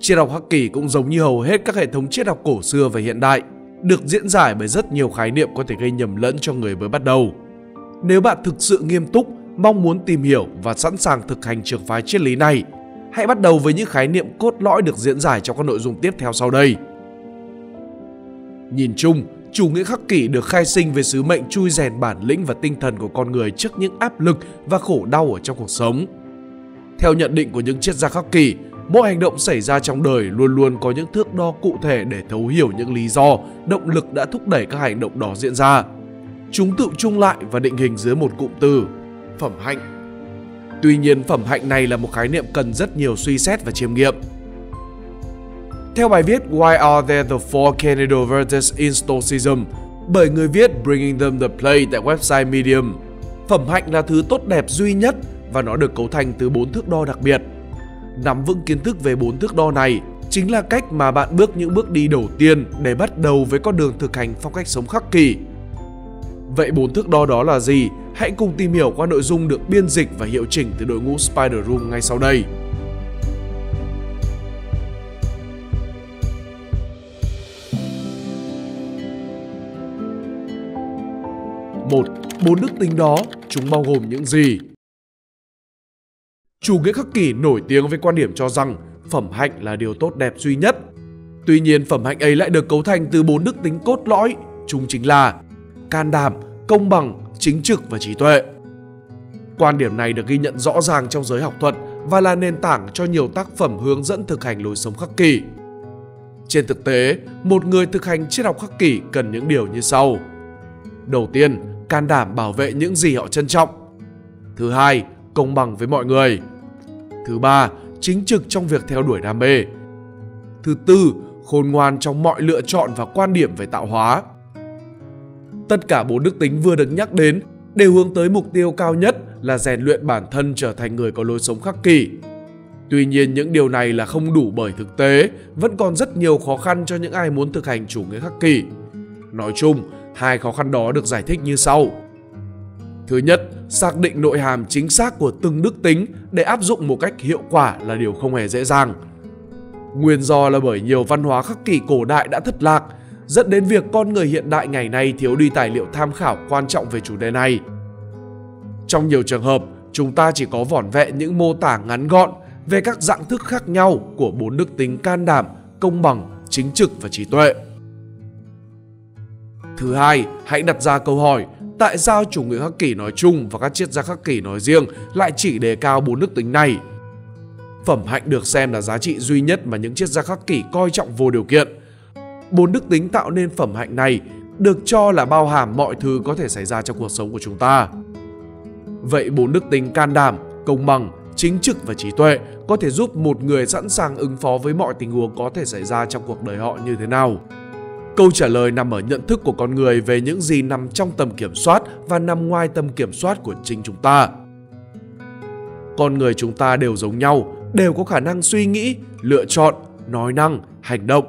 Triết học Hắc Kỳ cũng giống như hầu hết các hệ thống triết học cổ xưa và hiện đại, được diễn giải bởi rất nhiều khái niệm có thể gây nhầm lẫn cho người mới bắt đầu. Nếu bạn thực sự nghiêm túc, mong muốn tìm hiểu và sẵn sàng thực hành trường phái triết lý này, hãy bắt đầu với những khái niệm cốt lõi được diễn giải trong các nội dung tiếp theo sau đây. Nhìn chung, chủ nghĩa khắc kỷ được khai sinh về sứ mệnh chui rèn bản lĩnh và tinh thần của con người trước những áp lực và khổ đau ở trong cuộc sống. Theo nhận định của những triết gia khắc kỷ, mỗi hành động xảy ra trong đời luôn luôn có những thước đo cụ thể để thấu hiểu những lý do, động lực đã thúc đẩy các hành động đó diễn ra. Chúng tự chung lại và định hình dưới một cụm từ, phẩm hạnh. Tuy nhiên, phẩm hạnh này là một khái niệm cần rất nhiều suy xét và chiêm nghiệm. Theo bài viết Why are there the four candidate virtues in Stoicism bởi người viết Bringing them the play tại website Medium, phẩm hạnh là thứ tốt đẹp duy nhất và nó được cấu thành từ bốn thước đo đặc biệt. Nắm vững kiến thức về bốn thước đo này chính là cách mà bạn bước những bước đi đầu tiên để bắt đầu với con đường thực hành phong cách sống khắc kỷ. Vậy bốn thước đo đó là gì? Hãy cùng tìm hiểu qua nội dung được biên dịch và hiệu chỉnh từ đội ngũ Spider Room ngay sau đây. một Bốn đức tính đó, chúng bao gồm những gì? Chủ nghĩa khắc kỷ nổi tiếng với quan điểm cho rằng phẩm hạnh là điều tốt đẹp duy nhất. Tuy nhiên phẩm hạnh ấy lại được cấu thành từ bốn đức tính cốt lõi, chúng chính là can đảm, công bằng, chính trực và trí tuệ. Quan điểm này được ghi nhận rõ ràng trong giới học thuật và là nền tảng cho nhiều tác phẩm hướng dẫn thực hành lối sống khắc kỷ. Trên thực tế, một người thực hành triết học khắc kỷ cần những điều như sau. Đầu tiên, can đảm bảo vệ những gì họ trân trọng. Thứ hai, công bằng với mọi người. Thứ ba, chính trực trong việc theo đuổi đam mê. Thứ tư, khôn ngoan trong mọi lựa chọn và quan điểm về tạo hóa. Tất cả bốn đức tính vừa được nhắc đến đều hướng tới mục tiêu cao nhất là rèn luyện bản thân trở thành người có lối sống khắc kỷ. Tuy nhiên những điều này là không đủ bởi thực tế vẫn còn rất nhiều khó khăn cho những ai muốn thực hành chủ nghĩa khắc kỷ. Nói chung, hai khó khăn đó được giải thích như sau. Thứ nhất, xác định nội hàm chính xác của từng đức tính để áp dụng một cách hiệu quả là điều không hề dễ dàng. Nguyên do là bởi nhiều văn hóa khắc kỷ cổ đại đã thất lạc, dẫn đến việc con người hiện đại ngày nay thiếu đi tài liệu tham khảo quan trọng về chủ đề này. Trong nhiều trường hợp, chúng ta chỉ có vỏn vẹn những mô tả ngắn gọn về các dạng thức khác nhau của bốn đức tính can đảm, công bằng, chính trực và trí tuệ. Thứ hai, hãy đặt ra câu hỏi tại sao chủ nghĩa khắc kỷ nói chung và các triết gia khắc kỷ nói riêng lại chỉ đề cao bốn đức tính này. Phẩm hạnh được xem là giá trị duy nhất mà những triết gia khắc kỷ coi trọng vô điều kiện. Bốn đức tính tạo nên phẩm hạnh này được cho là bao hàm mọi thứ có thể xảy ra trong cuộc sống của chúng ta. Vậy bốn đức tính can đảm, công bằng, chính trực và trí tuệ có thể giúp một người sẵn sàng ứng phó với mọi tình huống có thể xảy ra trong cuộc đời họ như thế nào? Câu trả lời nằm ở nhận thức của con người về những gì nằm trong tầm kiểm soát và nằm ngoài tầm kiểm soát của chính chúng ta. Con người chúng ta đều giống nhau, đều có khả năng suy nghĩ, lựa chọn, nói năng, hành động.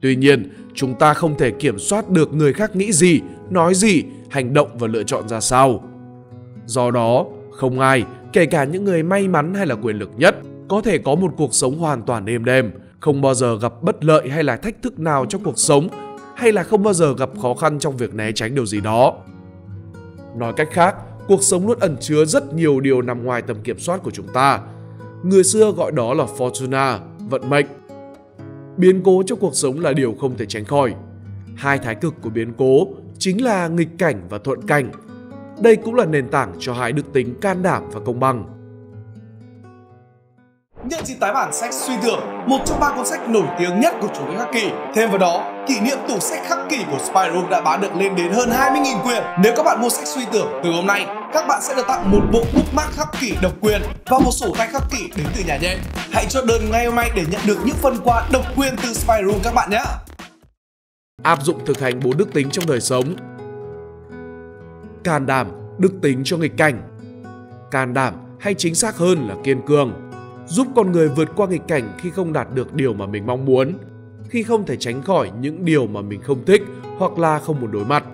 Tuy nhiên, chúng ta không thể kiểm soát được người khác nghĩ gì, nói gì, hành động và lựa chọn ra sao. Do đó, không ai, kể cả những người may mắn hay là quyền lực nhất, có thể có một cuộc sống hoàn toàn êm đềm, không bao giờ gặp bất lợi hay là thách thức nào trong cuộc sống hay là không bao giờ gặp khó khăn trong việc né tránh điều gì đó. Nói cách khác, cuộc sống luôn ẩn chứa rất nhiều điều nằm ngoài tầm kiểm soát của chúng ta. Người xưa gọi đó là fortuna, vận mệnh. Biến cố trong cuộc sống là điều không thể tránh khỏi. Hai thái cực của biến cố chính là nghịch cảnh và thuận cảnh. Đây cũng là nền tảng cho hai đức tính can đảm và công bằng nhận dịp tái bản sách suy tưởng, một trong ba cuốn sách nổi tiếng nhất của chủ nghĩa khắc kỷ. Thêm vào đó, kỷ niệm tủ sách khắc kỷ của Spyro đã bán được lên đến hơn 20.000 quyền. Nếu các bạn mua sách suy tưởng từ hôm nay, các bạn sẽ được tặng một bộ bookmark khắc kỷ độc quyền và một sổ tay khắc kỷ đến từ nhà nhện. Hãy chốt đơn ngay hôm nay để nhận được những phần quà độc quyền từ Spyro các bạn nhé. Áp dụng thực hành bốn đức tính trong đời sống. Can đảm, đức tính cho nghịch cảnh. Can đảm hay chính xác hơn là kiên cường giúp con người vượt qua nghịch cảnh khi không đạt được điều mà mình mong muốn, khi không thể tránh khỏi những điều mà mình không thích hoặc là không muốn đối mặt.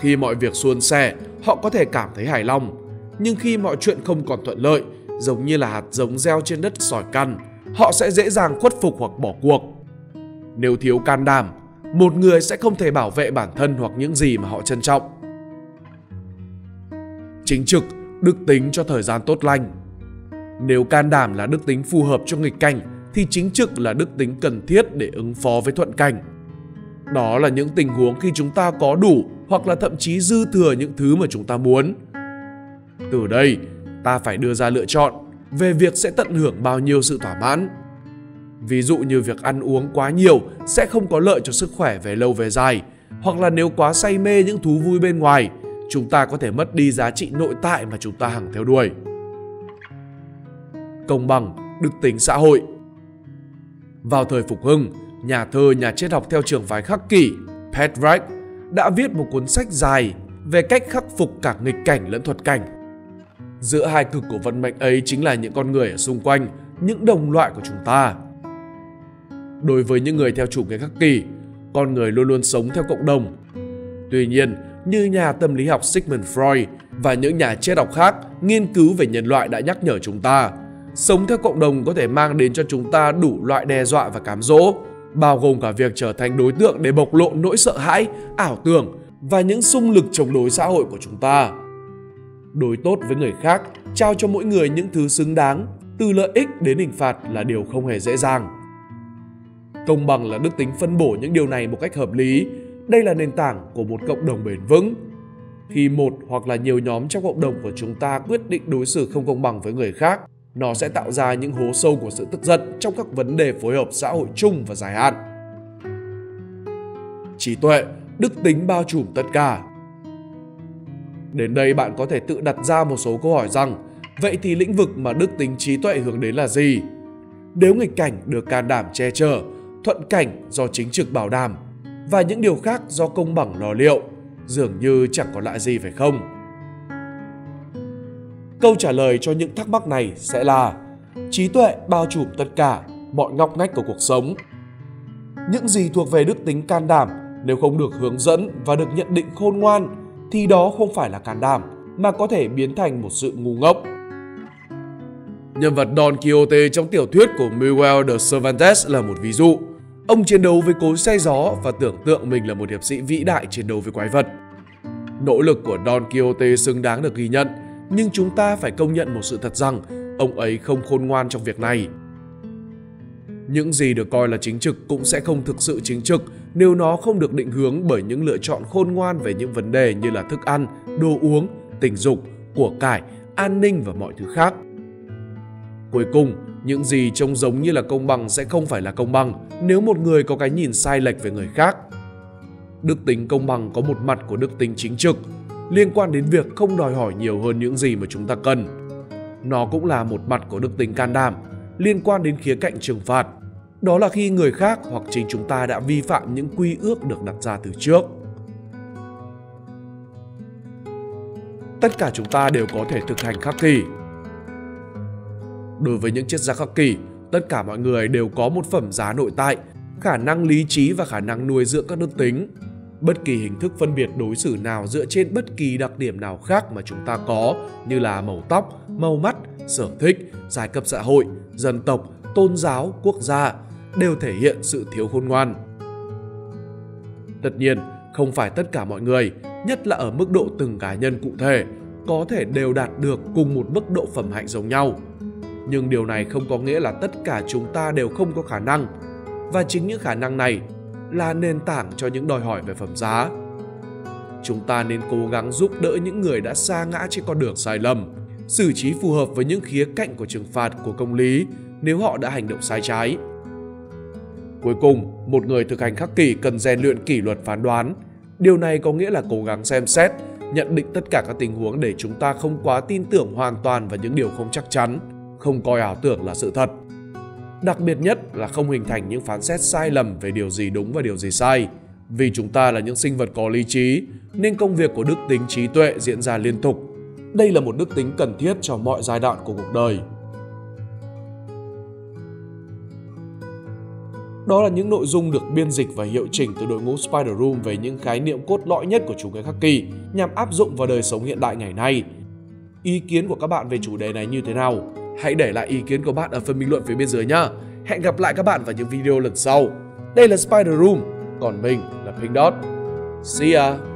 Khi mọi việc suôn sẻ, họ có thể cảm thấy hài lòng, nhưng khi mọi chuyện không còn thuận lợi, giống như là hạt giống gieo trên đất sỏi căn, họ sẽ dễ dàng khuất phục hoặc bỏ cuộc. Nếu thiếu can đảm, một người sẽ không thể bảo vệ bản thân hoặc những gì mà họ trân trọng. Chính trực, đức tính cho thời gian tốt lành. Nếu can đảm là đức tính phù hợp cho nghịch cảnh thì chính trực là đức tính cần thiết để ứng phó với thuận cảnh. Đó là những tình huống khi chúng ta có đủ hoặc là thậm chí dư thừa những thứ mà chúng ta muốn. Từ đây, ta phải đưa ra lựa chọn về việc sẽ tận hưởng bao nhiêu sự thỏa mãn. Ví dụ như việc ăn uống quá nhiều sẽ không có lợi cho sức khỏe về lâu về dài, hoặc là nếu quá say mê những thú vui bên ngoài, chúng ta có thể mất đi giá trị nội tại mà chúng ta hằng theo đuổi. Công bằng, đức tính xã hội Vào thời phục hưng, nhà thơ nhà triết học theo trường phái khắc kỷ Petrarch đã viết một cuốn sách dài về cách khắc phục cả nghịch cảnh lẫn thuật cảnh. Giữa hai cực của vận mệnh ấy chính là những con người ở xung quanh, những đồng loại của chúng ta. Đối với những người theo chủ nghĩa khắc kỷ, con người luôn luôn sống theo cộng đồng. Tuy nhiên, như nhà tâm lý học Sigmund Freud và những nhà triết học khác nghiên cứu về nhân loại đã nhắc nhở chúng ta, sống theo cộng đồng có thể mang đến cho chúng ta đủ loại đe dọa và cám dỗ, bao gồm cả việc trở thành đối tượng để bộc lộ nỗi sợ hãi, ảo tưởng và những xung lực chống đối xã hội của chúng ta. Đối tốt với người khác, trao cho mỗi người những thứ xứng đáng, từ lợi ích đến hình phạt là điều không hề dễ dàng. Công bằng là đức tính phân bổ những điều này một cách hợp lý. Đây là nền tảng của một cộng đồng bền vững. Khi một hoặc là nhiều nhóm trong cộng đồng của chúng ta quyết định đối xử không công bằng với người khác, nó sẽ tạo ra những hố sâu của sự tức giận trong các vấn đề phối hợp xã hội chung và dài hạn. Trí tuệ, đức tính bao trùm tất cả. Đến đây bạn có thể tự đặt ra một số câu hỏi rằng vậy thì lĩnh vực mà đức tính trí tuệ hướng đến là gì? Nếu nghịch cảnh được can đảm che chở, thuận cảnh do chính trực bảo đảm và những điều khác do công bằng lo liệu, dường như chẳng có lạ gì phải không? Câu trả lời cho những thắc mắc này sẽ là trí tuệ bao trùm tất cả mọi ngóc ngách của cuộc sống. Những gì thuộc về đức tính can đảm nếu không được hướng dẫn và được nhận định khôn ngoan thì đó không phải là can đảm mà có thể biến thành một sự ngu ngốc. Nhân vật Don Quixote trong tiểu thuyết của Miguel de Cervantes là một ví dụ. Ông chiến đấu với cối xe gió và tưởng tượng mình là một hiệp sĩ vĩ đại chiến đấu với quái vật. Nỗ lực của Don Quixote xứng đáng được ghi nhận, nhưng chúng ta phải công nhận một sự thật rằng ông ấy không khôn ngoan trong việc này. Những gì được coi là chính trực cũng sẽ không thực sự chính trực nếu nó không được định hướng bởi những lựa chọn khôn ngoan về những vấn đề như là thức ăn, đồ uống, tình dục, của cải, an ninh và mọi thứ khác. Cuối cùng, những gì trông giống như là công bằng sẽ không phải là công bằng nếu một người có cái nhìn sai lệch về người khác. Đức tính công bằng có một mặt của đức tính chính trực, liên quan đến việc không đòi hỏi nhiều hơn những gì mà chúng ta cần. Nó cũng là một mặt của đức tính can đảm, liên quan đến khía cạnh trừng phạt. Đó là khi người khác hoặc chính chúng ta đã vi phạm những quy ước được đặt ra từ trước. Tất cả chúng ta đều có thể thực hành khắc kỷ, Đối với những triết gia khắc kỷ, tất cả mọi người đều có một phẩm giá nội tại, khả năng lý trí và khả năng nuôi dưỡng các đức tính. Bất kỳ hình thức phân biệt đối xử nào dựa trên bất kỳ đặc điểm nào khác mà chúng ta có như là màu tóc, màu mắt, sở thích, giai cấp xã hội, dân tộc, tôn giáo, quốc gia đều thể hiện sự thiếu khôn ngoan. Tất nhiên, không phải tất cả mọi người, nhất là ở mức độ từng cá nhân cụ thể, có thể đều đạt được cùng một mức độ phẩm hạnh giống nhau nhưng điều này không có nghĩa là tất cả chúng ta đều không có khả năng và chính những khả năng này là nền tảng cho những đòi hỏi về phẩm giá. Chúng ta nên cố gắng giúp đỡ những người đã xa ngã trên con đường sai lầm, xử trí phù hợp với những khía cạnh của trừng phạt của công lý nếu họ đã hành động sai trái. Cuối cùng, một người thực hành khắc kỷ cần rèn luyện kỷ luật phán đoán. Điều này có nghĩa là cố gắng xem xét, nhận định tất cả các tình huống để chúng ta không quá tin tưởng hoàn toàn vào những điều không chắc chắn, không coi ảo tưởng là sự thật. Đặc biệt nhất là không hình thành những phán xét sai lầm về điều gì đúng và điều gì sai. Vì chúng ta là những sinh vật có lý trí, nên công việc của đức tính trí tuệ diễn ra liên tục. Đây là một đức tính cần thiết cho mọi giai đoạn của cuộc đời. Đó là những nội dung được biên dịch và hiệu chỉnh từ đội ngũ Spider Room về những khái niệm cốt lõi nhất của chủ nghĩa khắc kỳ nhằm áp dụng vào đời sống hiện đại ngày nay. Ý kiến của các bạn về chủ đề này như thế nào? Hãy để lại ý kiến của bạn ở phần bình luận phía bên dưới nhá. Hẹn gặp lại các bạn vào những video lần sau. Đây là Spider Room, còn mình là Pink Dot. See ya!